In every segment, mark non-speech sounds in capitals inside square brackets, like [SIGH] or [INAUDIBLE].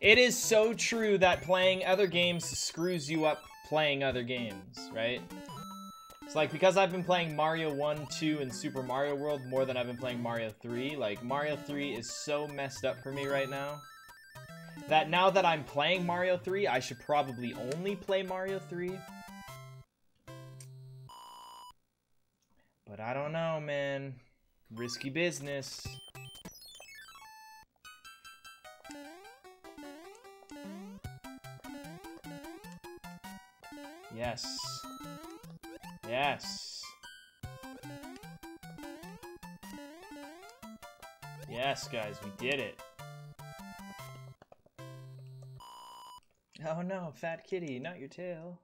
It is so true that playing other games screws you up playing other games, right? It's like, because I've been playing Mario 1, 2, and Super Mario World more than I've been playing Mario 3, like, Mario 3 is so messed up for me right now, that now that I'm playing Mario 3, I should probably only play Mario 3. But I don't know, man. Risky business. Yes. Yes. Yes, guys, we did it. Oh no, fat kitty, not your tail.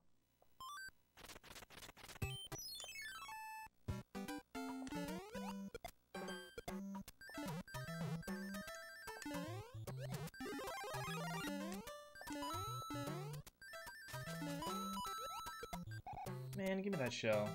Shell.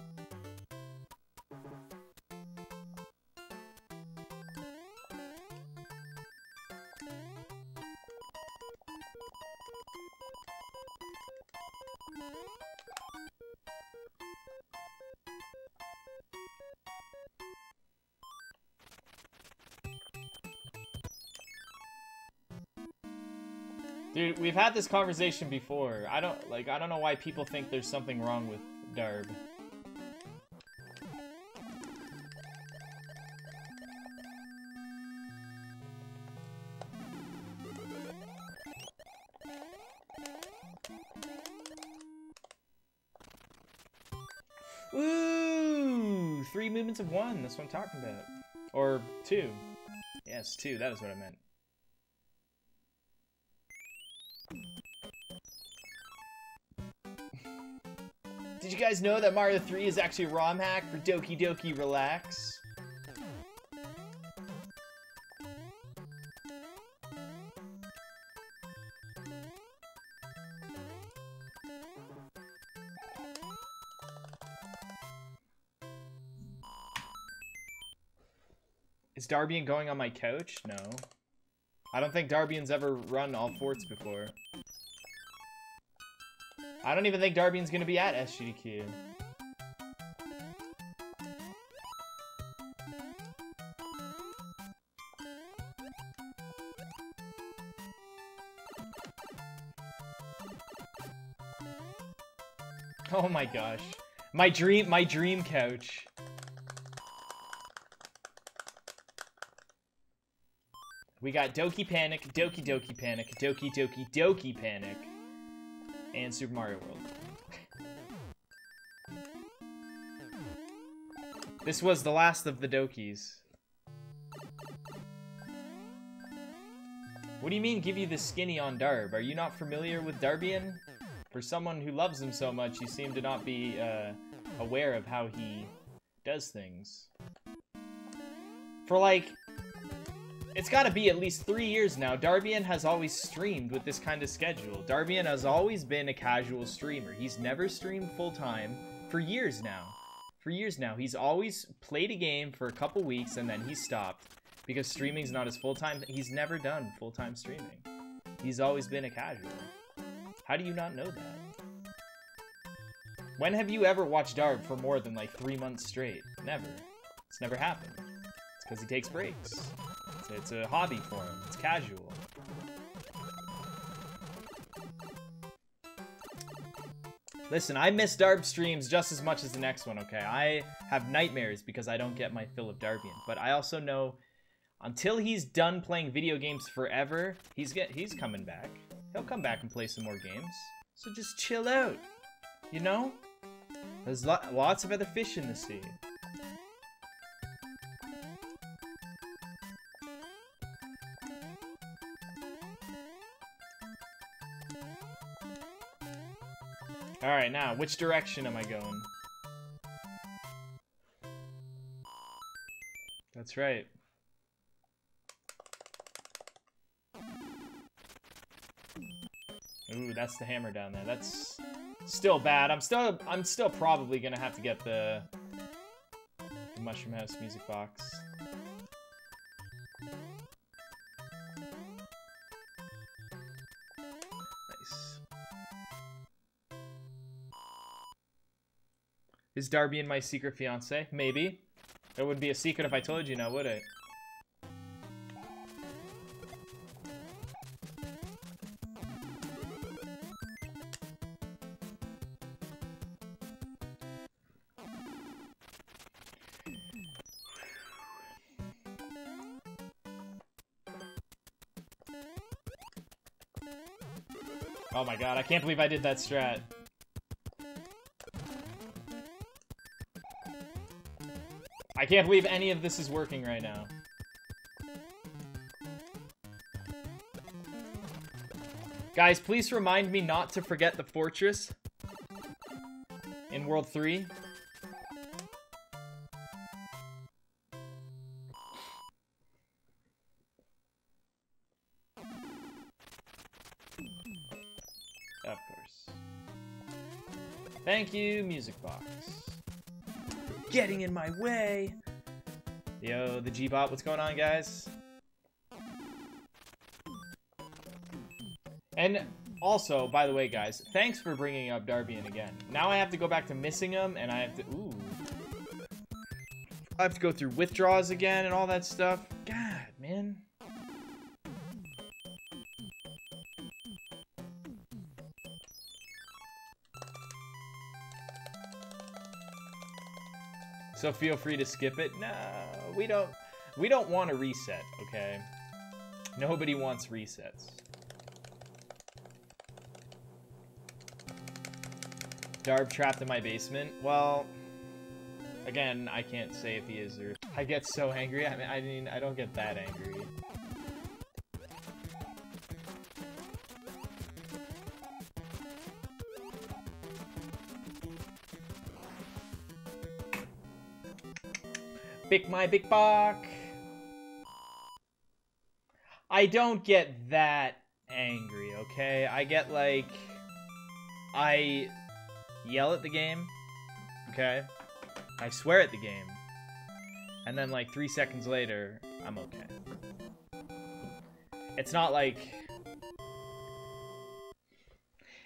Dude, we've had this conversation before. I don't, like, I don't know why people think there's something wrong with Darb. Of one. That's what I'm talking about. Or two. Yes, two. That is what I meant. [LAUGHS] Did you guys know that Mario 3 is actually a ROM hack for Doki Doki Relax? Darbian going on my couch? No. I don't think Darbian's ever run all forts before. I don't even think Darbian's gonna be at SGDQ. Oh my gosh. My dream my dream couch. We got Doki Panic, Doki Doki Panic, Doki Doki Doki Panic, and Super Mario World. this was the last of the Dokis. What do you mean give you the skinny on Darb? Are you not familiar with Darbian? For someone who loves him so much, you seem to not be uh, aware of how he does things. For like, it's got to be at least three years now. Darbian has always streamed with this kind of schedule. Darbian has always been a casual streamer. He's never streamed full-time for years now. For years now. He's always played a game for a couple weeks and then he stopped. Because streaming's not his full-time. He's never done full-time streaming. He's always been a casual. How do you not know that? When have you ever watched Darb for more than like three months straight? Never. It's never happened. It's because he takes breaks. It's, a hobby for him. It's casual. Listen, I miss Darb streams just as much as the next one, okay? I have nightmares because I don't get my fill of Darbian. But I also know until he's done playing video games forever, he's get he's coming back. He'll come back and play some more games. So just chill out, you know? There's lo lots of other fish in the sea. Alright, now, which direction am I going? That's right. Ooh, that's the hammer down there. That's still bad. I'm still I'm still probably gonna have to get the, the Mushroom House music box. Is Darbian my secret fiance? Maybe. It would be a secret if I told you now, would it? Oh my god, I can't believe I did that strat. I can't believe any of this is working right now. Guys, please remind me not to forget the fortress in World 3. Of course. Thank you, Music Box. Getting in my way. Yo, the G-Bot, what's going on, guys? And also, by the way, guys, thanks for bringing up Darbian again. Now I have to go back to missing him, and I have to... Ooh. I have to go through withdraws again and all that stuff. So feel free to skip it. No, we don't we don't want a reset, okay? Nobody wants resets. Darb trapped in my basement. Well, again, I can't say if he is or I get so angry. I mean, I mean, I don't get that angry. Big my big buck. I don't get that angry, okay? I get like I yell at the game, okay? I swear at the game. And then like 3 seconds later, I'm okay. It's not like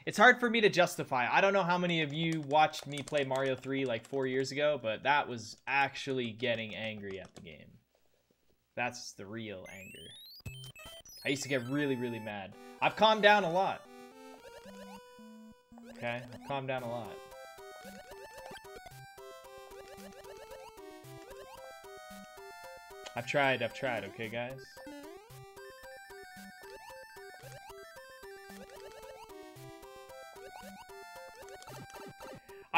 it's hard for me to justify. I don't know how many of you watched me play Mario 3 like four years ago, but that was actually getting angry at the game. That's the real anger. I used to get really, really mad. I've calmed down a lot. Okay, I've calmed down a lot. I've tried, I've tried, okay guys?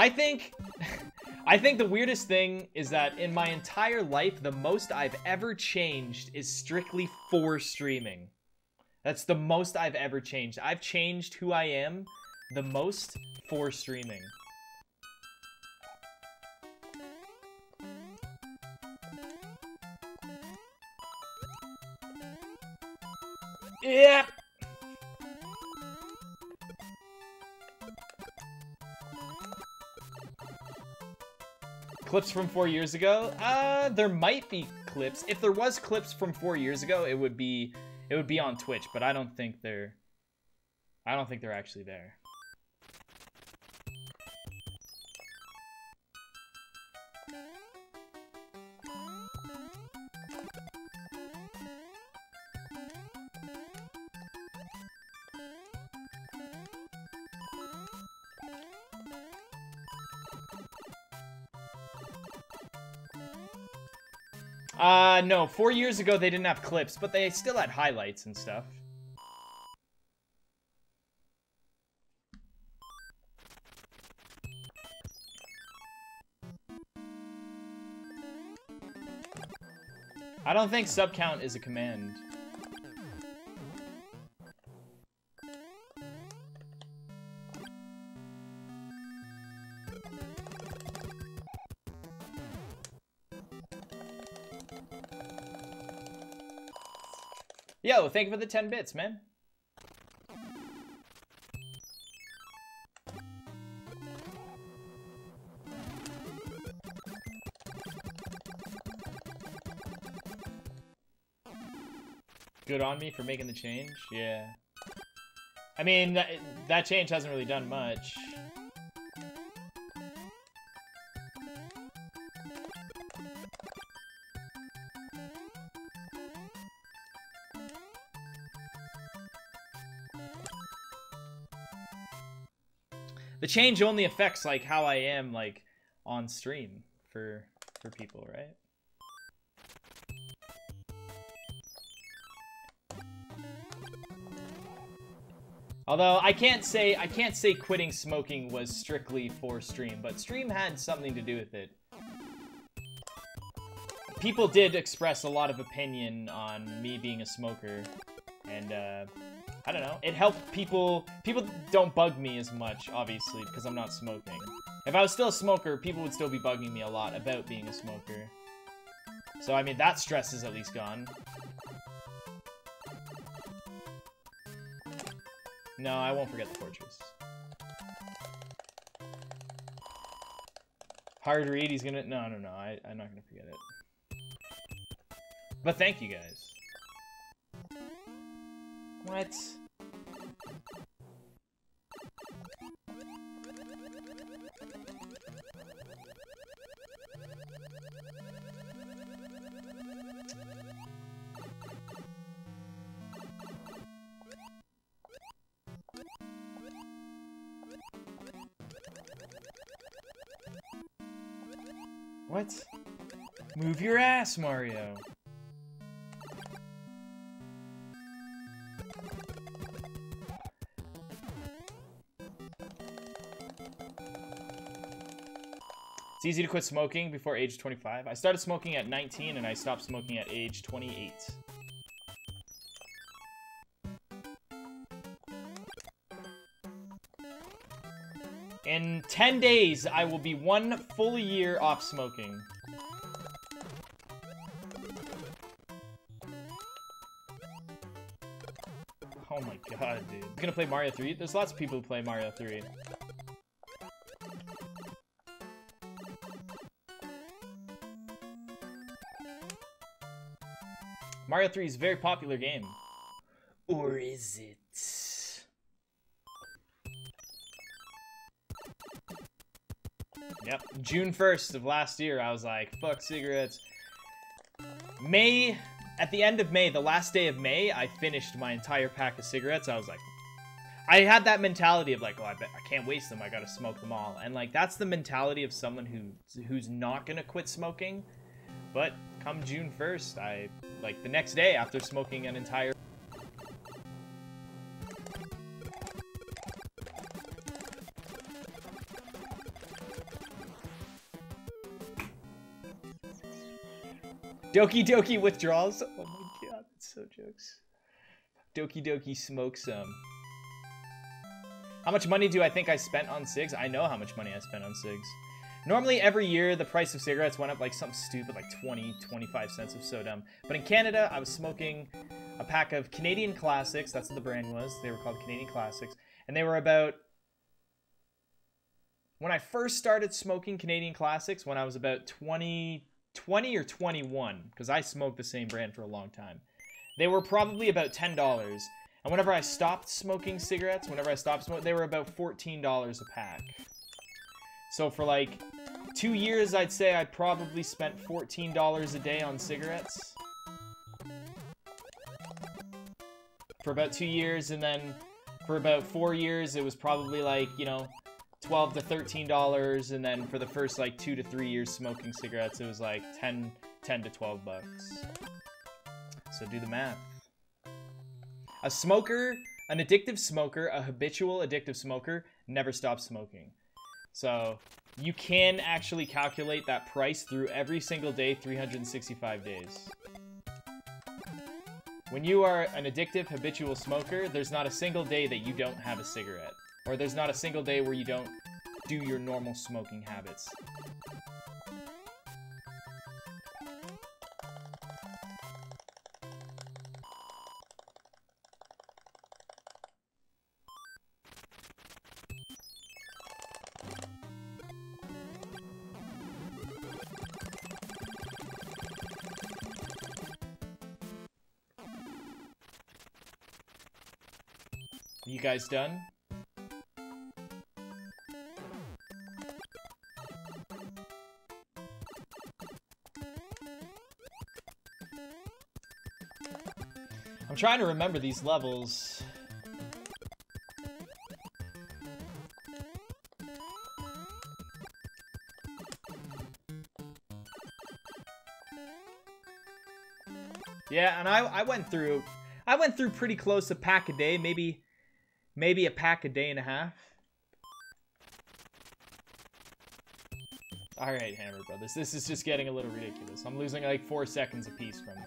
I think... [LAUGHS] I think the weirdest thing is that in my entire life, the most I've ever changed is strictly for streaming. That's the most I've ever changed. I've changed who I am the most for streaming. Yep. Clips from four years ago? Uh, there might be clips. If there was clips from four years ago, it would be it would be on Twitch, but I don't think they're I don't think they're actually there. Uh, no. Four years ago, they didn't have clips, but they still had highlights and stuff. I don't think sub count is a command. Yo, thank you for the 10 bits, man. Good on me for making the change? Yeah. I mean, that, that change hasn't really done much. The change only affects like how I am like on stream for for people, right? Although I can't say I can't say quitting smoking was strictly for stream, but stream had something to do with it. People did express a lot of opinion on me being a smoker, and uh, I don't know. It helped people. People don't bug me as much, obviously, because I'm not smoking. If I was still a smoker, people would still be bugging me a lot about being a smoker. So I mean, that stress is at least gone. No, I won't forget the fortress. Hard read, he's gonna... No, no, no, I, I'm not gonna forget it. But thank you guys. What? What? Move your ass, Mario. It's easy to quit smoking before age 25. I started smoking at 19 and I stopped smoking at age 28. In 10 days, I will be one full year off smoking. Oh my god, dude. I'm gonna play Mario 3? There's lots of people who play Mario 3. Mario 3 is a very popular game. Or is it? Yep, June 1st of last year, I was like, fuck cigarettes. May, at the end of May, the last day of May, I finished my entire pack of cigarettes. I was like, I had that mentality of like, oh, I bet I can't waste them. I gotta smoke them all. And like, that's the mentality of someone who who's not gonna quit smoking. But come June 1st, I, like, the next day after smoking an entire Doki Doki withdrawals. Oh my god, that's so jokes. Doki Doki smoke some. Um, how much money do I think I spent on cigs? I know how much money I spent on cigs. Normally, every year, the price of cigarettes went up like something stupid, like 20, 25 cents of so dumb. But in Canada, I was smoking a pack of Canadian Classics. That's what the brand was. They were called Canadian Classics. And they were about... When I first started smoking Canadian Classics, when I was about 20, 20 or 21 because I smoked the same brand for a long time. They were probably about $10. And whenever I stopped smoking cigarettes, whenever I stopped smoking, they were about $14 a pack. So for like two years, I'd say I probably spent $14 a day on cigarettes. For about two years, and then for about four years, it was probably like, you know, 12 to 13 dollars and then for the first like two to three years smoking cigarettes it was like 10 10 to 12 bucks. So do the math. A smoker an addictive smoker a habitual addictive smoker never stops smoking so you can actually calculate that price through every single day 365 days when you are an addictive habitual smoker there's not a single day that you don't have a cigarette or there's not a single day where you don't do your normal smoking habits. guy's done. I'm trying to remember these levels. Yeah, and I, I went through, I went through pretty close a pack a day, maybe maybe a pack a day and a half. Alright, Hammer Brothers, this is just getting a little ridiculous. I'm losing like four seconds apiece from them.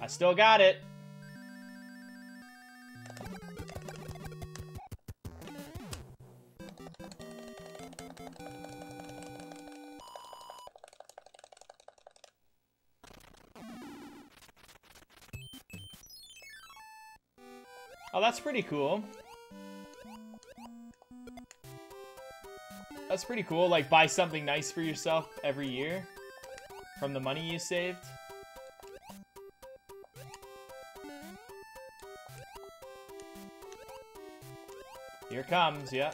I still got it. That's pretty cool. That's pretty cool. Like, buy something nice for yourself every year from the money you saved. Here comes, yeah.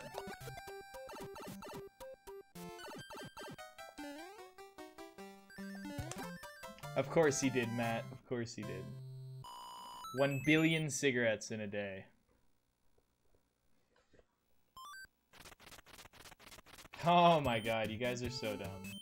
Of course he did, Matt. Of course he did. One billion cigarettes in a day. Oh my god, you guys are so dumb.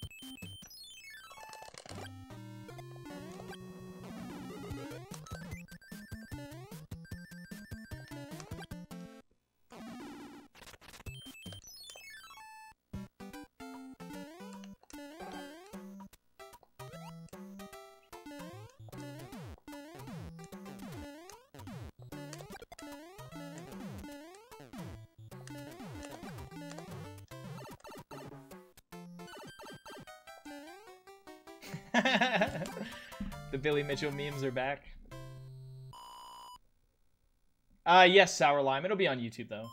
Billy Mitchell memes are back. Uh, yes, Sour Lime. It'll be on YouTube, though.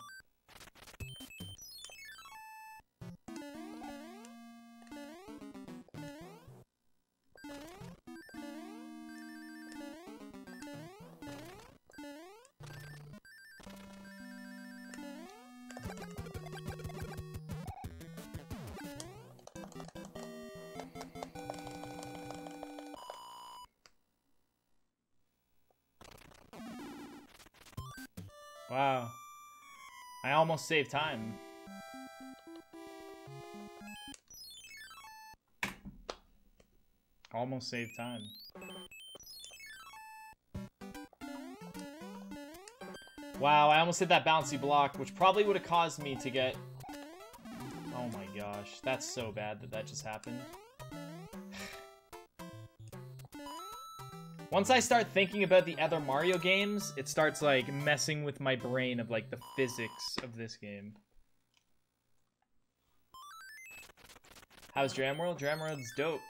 Wow. I almost saved time. Almost saved time. Wow, I almost hit that bouncy block, which probably would have caused me to get... Oh my gosh, that's so bad that that just happened. Once I start thinking about the other Mario games, it starts, like, messing with my brain of, like, the physics of this game. How's Dram World? Dram World's dope.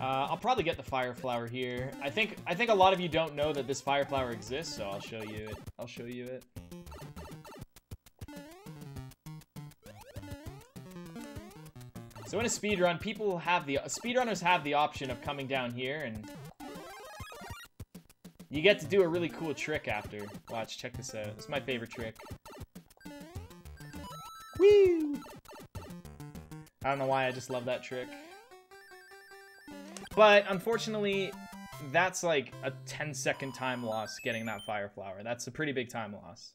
Uh, I'll probably get the fire flower here. I think I think a lot of you don't know that this fire flower exists, so I'll show you it. I'll show you it. So in a speed run, people have the speedrunners have the option of coming down here and you get to do a really cool trick after. Watch, check this out. It's my favorite trick. Woo! I don't know why, I just love that trick. But unfortunately, that's like a 10 second time loss getting that fire flower. That's a pretty big time loss.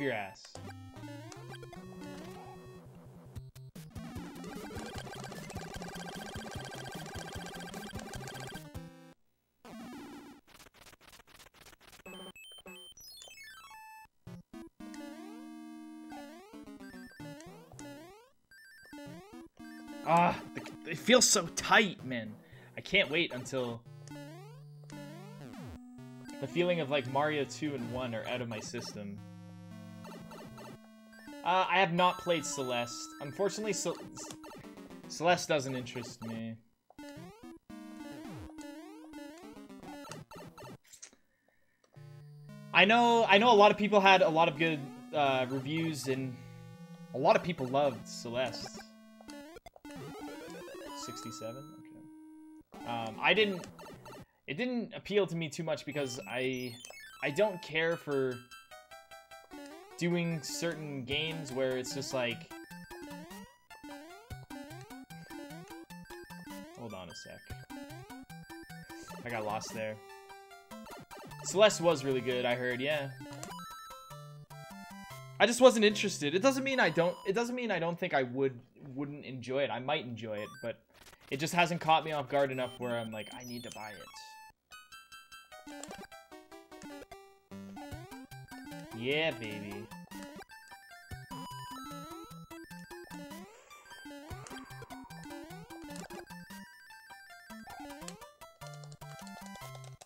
Your ass. Ah, it feels so tight, man. I can't wait until the feeling of like Mario 2 and 1 are out of my system. Uh, I have not played Celeste. Unfortunately, Celeste doesn't interest me. I know I know a lot of people had a lot of good uh, reviews and a lot of people loved Celeste. 67? Okay. Um, I didn't... It didn't appeal to me too much because I... I don't care for doing certain games where it's just like... Hold on a sec. I got lost there. Celeste was really good, I heard, yeah. I just wasn't interested. It doesn't mean I don't it doesn't mean I don't think I would wouldn't enjoy it. I might enjoy it, but it just hasn't caught me off guard enough where I'm like, I need to buy it. Yeah, baby.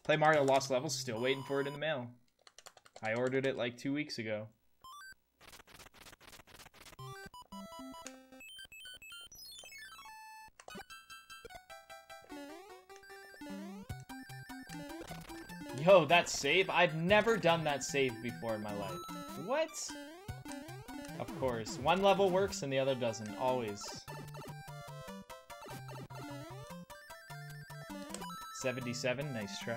Play Mario Lost Levels, still waiting for it in the mail. I ordered it like two weeks ago. Yo, that save? I've never done that save before in my life. What? Of course. One level works and the other doesn't. Always. 77, nice try.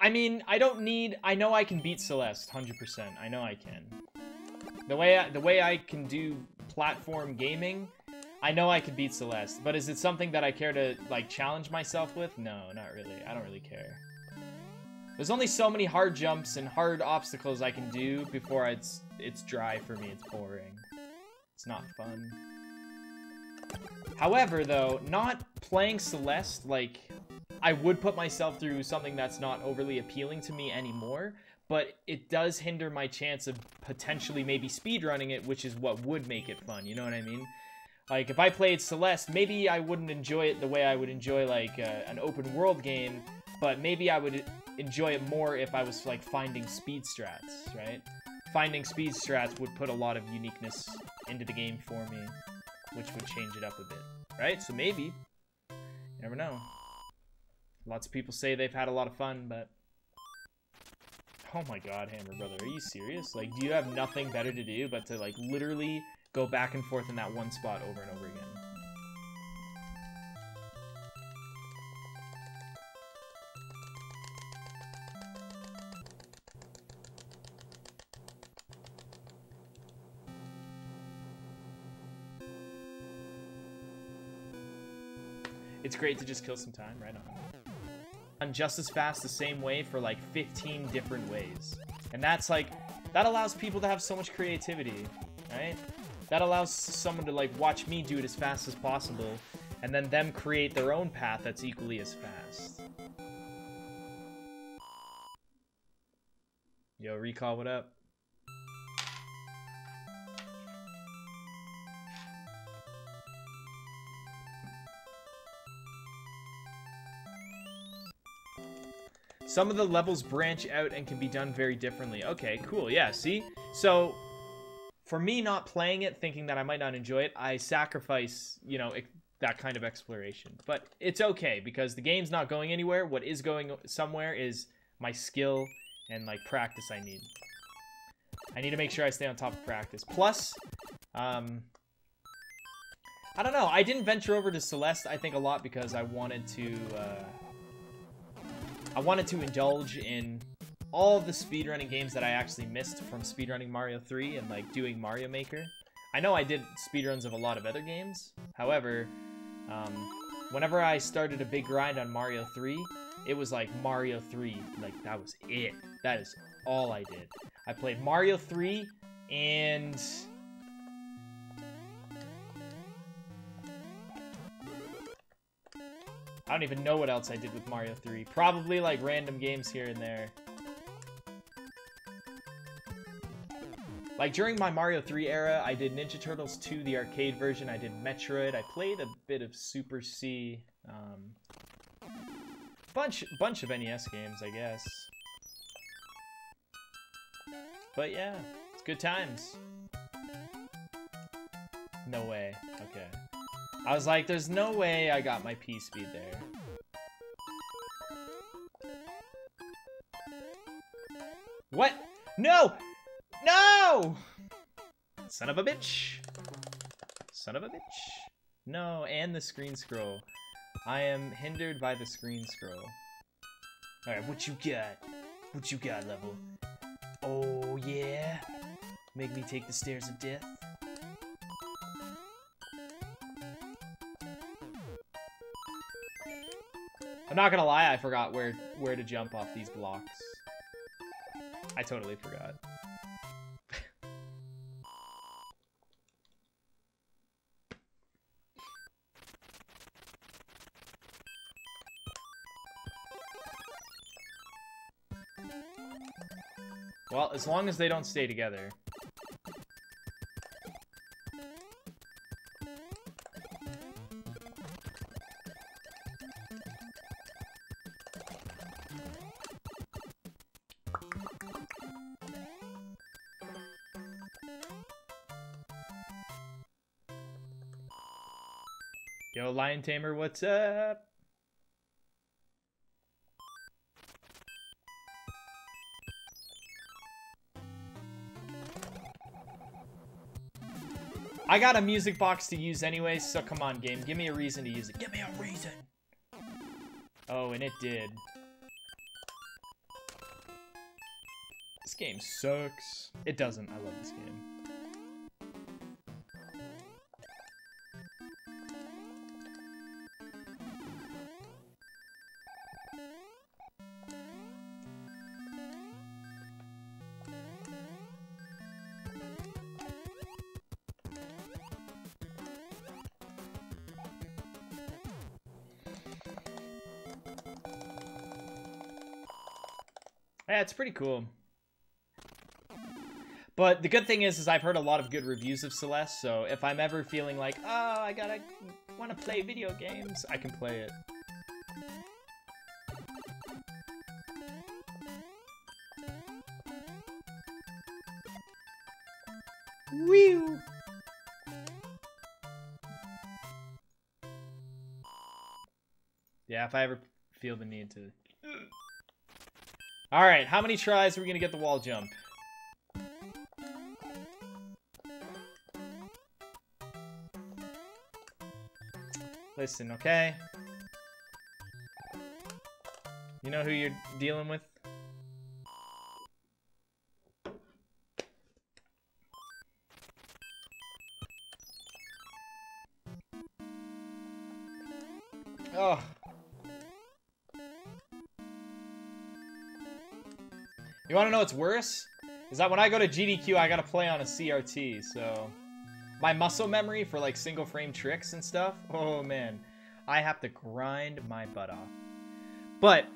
I mean, I don't need... I know I can beat Celeste, 100%. I know I can. The way I, the way I can do platform gaming, I know I could beat Celeste. But is it something that I care to, like, challenge myself with? No, not really. I don't really care. There's only so many hard jumps and hard obstacles I can do before it's, it's dry for me. It's boring. It's not fun. However, though, not playing Celeste, like, I would put myself through something that's not overly appealing to me anymore, but it does hinder my chance of potentially maybe speedrunning it, which is what would make it fun, you know what I mean? Like, if I played Celeste, maybe I wouldn't enjoy it the way I would enjoy, like, uh, an open world game, but maybe I would enjoy it more if I was, like, finding speed strats, right? Finding speed strats would put a lot of uniqueness into the game for me, which would change it up a bit, right? So maybe. You never know. Lots of people say they've had a lot of fun, but... Oh my god, Hammer Brother, are you serious? Like, do you have nothing better to do but to, like, literally go back and forth in that one spot over and over again? It's great to just kill some time, right on just as fast the same way for like 15 different ways. And that's like, that allows people to have so much creativity, right? That allows someone to like watch me do it as fast as possible and then them create their own path that's equally as fast. Yo, Recall, what up? Some of the levels branch out and can be done very differently. Okay, cool. Yeah, see? So, for me not playing it, thinking that I might not enjoy it, I sacrifice, you know, that kind of exploration. But it's okay, because the game's not going anywhere. What is going somewhere is my skill and, like, practice I need. I need to make sure I stay on top of practice. Plus, um... I don't know. I didn't venture over to Celeste, I think, a lot because I wanted to, uh I wanted to indulge in all the speedrunning games that I actually missed from speedrunning Mario 3 and like doing Mario Maker. I know I did speedruns of a lot of other games, however, um, whenever I started a big grind on Mario 3, it was like Mario 3, like that was it. That is all I did. I played Mario 3 and I don't even know what else I did with Mario 3. Probably like random games here and there. Like during my Mario 3 era, I did Ninja Turtles 2, the arcade version. I did Metroid. I played a bit of Super C. Um, bunch, bunch of NES games, I guess. But yeah, It's good times. No way. Okay. I was like, there's no way I got my P-speed there. What? No! No! Son of a bitch. Son of a bitch. No, and the screen scroll. I am hindered by the screen scroll. Alright, what you got? What you got, level? Oh, yeah? Make me take the stairs of death? I'm not gonna lie, I forgot where where to jump off these blocks. I totally forgot. As long as they don't stay together. Yo, Lion Tamer, what's up? I got a music box to use anyway, so come on, game. Give me a reason to use it. Give me a reason! Oh, and it did. This game sucks. It doesn't. I love this game. Yeah, it's pretty cool. But the good thing is, is I've heard a lot of good reviews of Celeste, so if I'm ever feeling like, oh, I gotta want to play video games, I can play it. Whew. Yeah, if I ever feel the need to Alright, how many tries are we going to get the wall jump? Listen, okay? You know who you're dealing with? What's worse? Is that when I go to GDQ, I gotta play on a CRT, so... My muscle memory for, like, single-frame tricks and stuff, oh, man. I have to grind my butt off. But,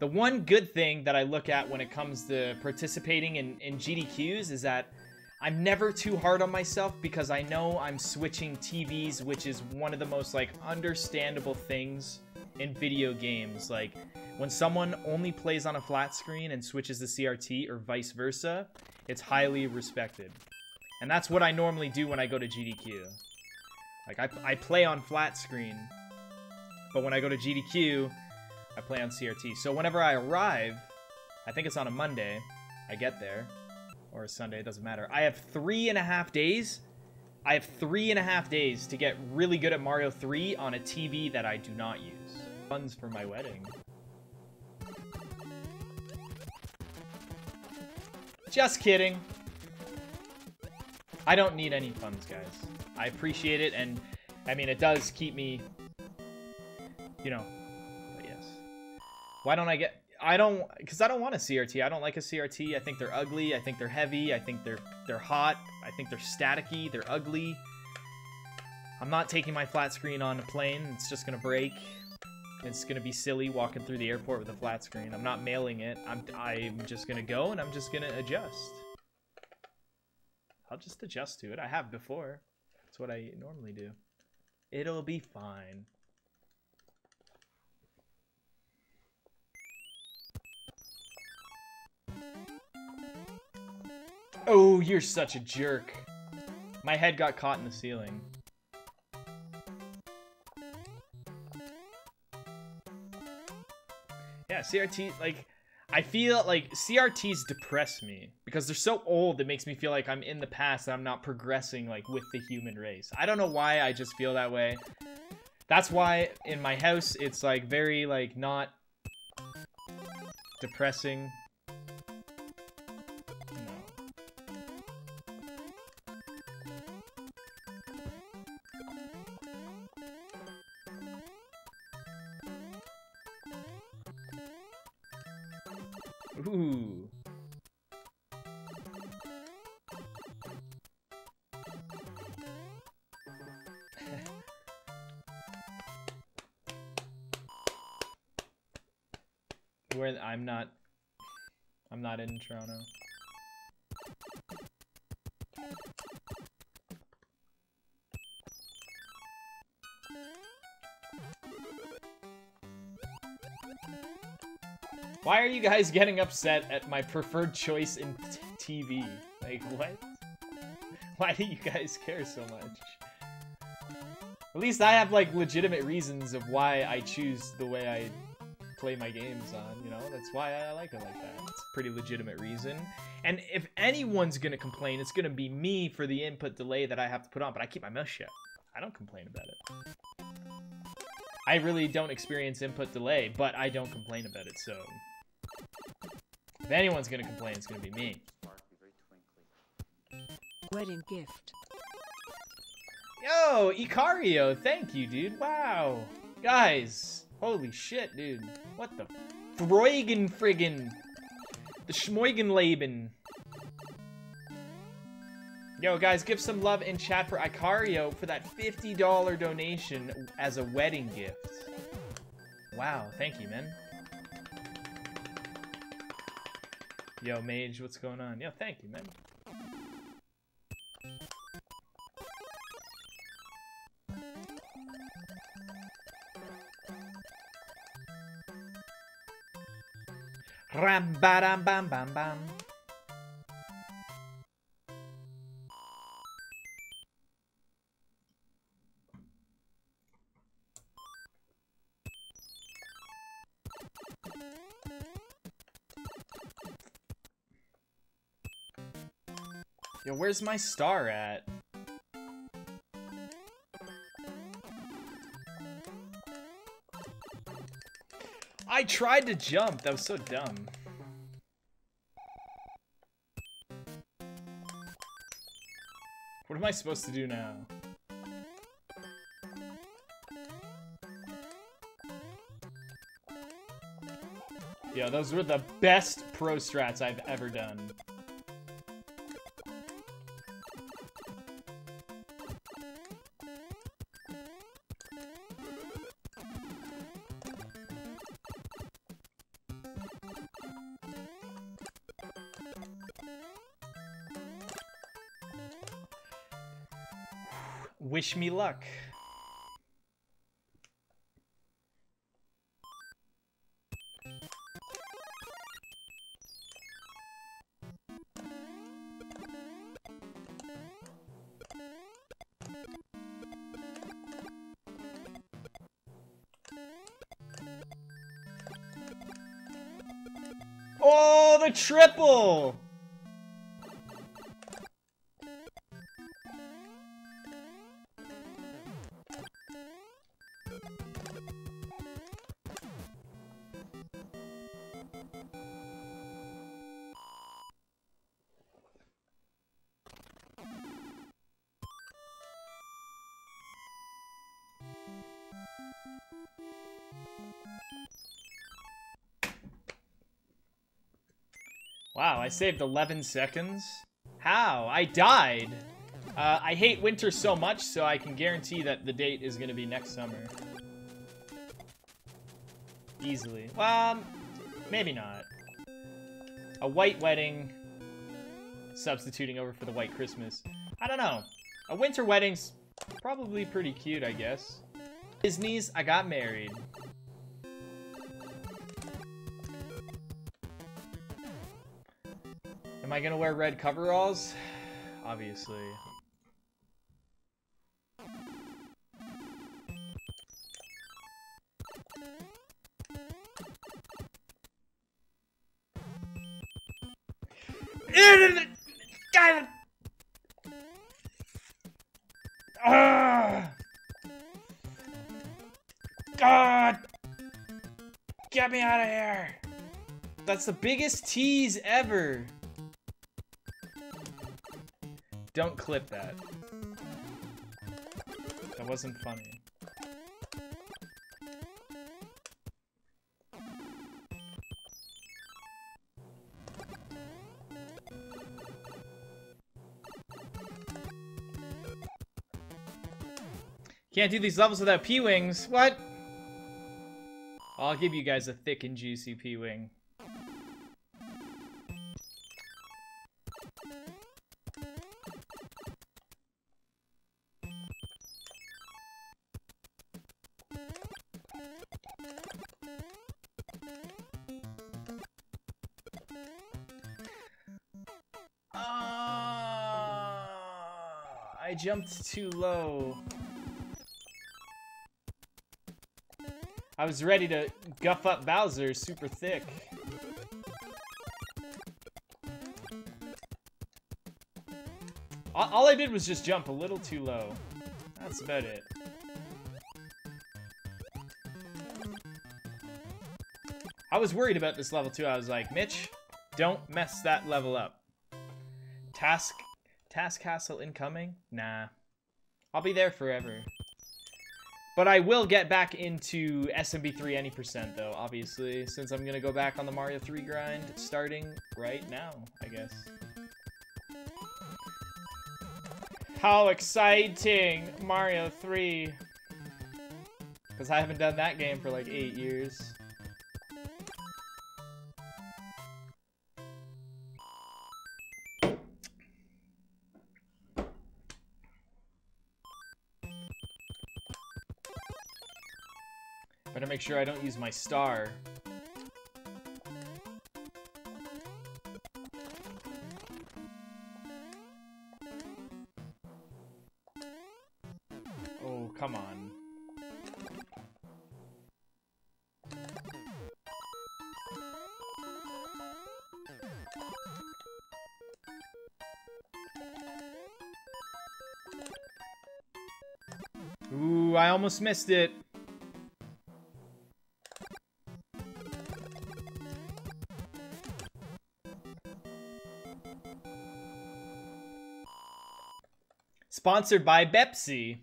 the one good thing that I look at when it comes to participating in, in GDQs is that I'm never too hard on myself because I know I'm switching TVs, which is one of the most, like, understandable things in video games. Like, when someone only plays on a flat screen and switches to CRT or vice versa, it's highly respected. And that's what I normally do when I go to GDQ. Like, I, I play on flat screen, but when I go to GDQ, I play on CRT. So whenever I arrive, I think it's on a Monday, I get there, or a Sunday, it doesn't matter. I have three and a half days. I have three and a half days to get really good at Mario 3 on a TV that I do not use. Funds for my wedding. Just kidding. I don't need any funds, guys. I appreciate it, and I mean, it does keep me, you know, yes. Why don't I get, I don't, because I don't want a CRT. I don't like a CRT. I think they're ugly. I think they're heavy. I think they're, they're hot. I think they're staticky. They're ugly. I'm not taking my flat screen on a plane. It's just going to break. It's gonna be silly walking through the airport with a flat screen. I'm not mailing it. I'm I'm just gonna go and I'm just gonna adjust. I'll just adjust to it. I have before. That's what I normally do. It'll be fine. Oh, you're such a jerk. My head got caught in the ceiling. Yeah, CRT, like, I feel like CRTs depress me because they're so old. It makes me feel like I'm in the past and I'm not progressing like with the human race. I don't know why. I just feel that way. That's why in my house it's like very like not depressing. Why are you guys getting upset at my preferred choice in TV? Like, what? [LAUGHS] Why do you guys care so much? At least I have, like, legitimate reasons of why I choose the way I play my games on, you know? That's why I like it like that. Pretty legitimate reason. And if anyone's gonna complain, it's gonna be me for the input delay that I have to put on, but I keep my mouth shut. I don't complain about it. I really don't experience input delay, but I don't complain about it, so... If anyone's gonna complain, it's gonna be me. Wedding gift. Yo, Icario, thank you, dude. Wow. Guys, holy shit, dude. What the Freugen friggin. The Schmoigenleben. Yo, guys, give some love in chat for Icario for that $50 donation as a wedding gift. Wow, thank you, man. Yo, Mage, what's going on? Yo, thank you, man. Ram ba dam bam bam bam. Yo, where's my star at? I tried to jump. That was so dumb. What am I supposed to do now? Yo, those were the best pro strats I've ever done. Wish me luck. Oh, the triple! Wow, I saved 11 seconds? How? I died! Uh, I hate winter so much, so I can guarantee that the date is gonna be next summer. Easily. Well, um, maybe not. A white wedding, substituting over for the white Christmas. I don't know. A winter wedding's probably pretty cute, I guess. Disney's I Got Married. Am I gonna wear red coveralls? Obviously. God. Get me out of here. That's the biggest tease ever. Don't clip that. That wasn't funny. Can't do these levels without P-Wings. What? I'll give you guys a thick and juicy P-Wing. Jumped too low. I was ready to guff up Bowser super thick. All, I did was just jump a little too low. That's about it. I was worried about this level too. I was like, Mitch, don't mess that level up. Task, Task Castle incoming? Nah. I'll be there forever. But I will get back into SMB3 any percent, though, obviously, since I'm going to go back on the Mario 3 grind starting right now, I guess. How exciting! Mario 3! Because I haven't done that game for like eight years. Make sure I don't use my star. Oh, come on. Ooh, I almost missed it. Sponsored by Pepsi.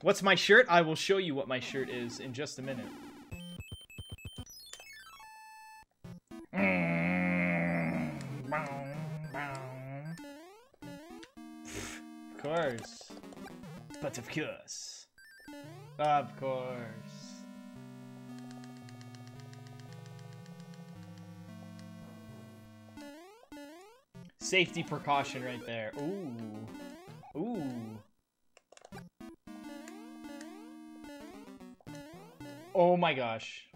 What's my shirt? I will show you what my shirt is in just a minute. Of course. Of course. Safety precaution right there. Ooh. Ooh. Oh my gosh.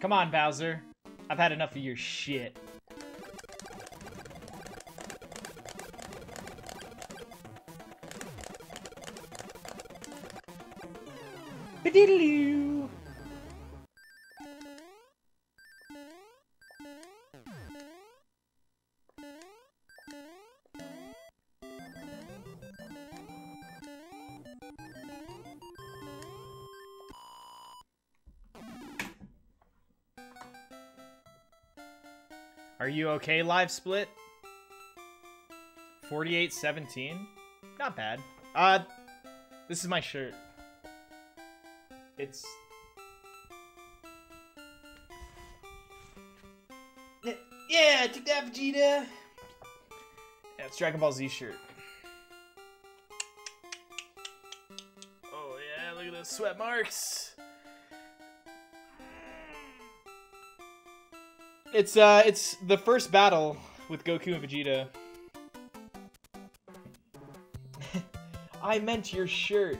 Come on, Bowser. I've had enough of your shit. Ba-diddle-oo. You okay, live split? 4817? Not bad. Uh, this is my shirt. It's... Yeah, take that, Vegeta. Yeah, it's Dragon Ball Z shirt. Oh yeah, look at those sweat marks. It's uh, it's the first battle with Goku and Vegeta. [LAUGHS] I meant your shirt.